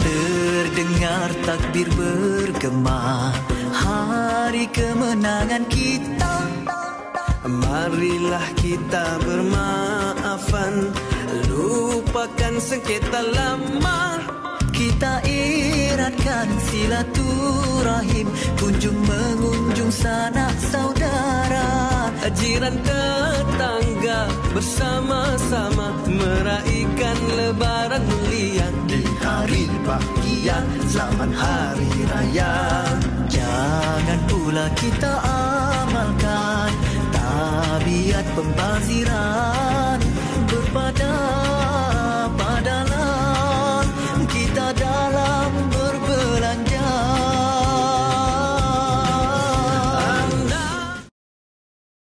Terdengar takbir bergema Hari kemenangan kita. Marilah kita bermaafan Lupakan sengketa lama. Kita eratkan silaturahim. Kunjung mengunjung sanak saudara. Jiran tetangga bersama-sama Meraihkan lebaran mulia. Di hari bahagia Selamat Hari Raya. Jangan pula kita amalkan Tabiat pembaziran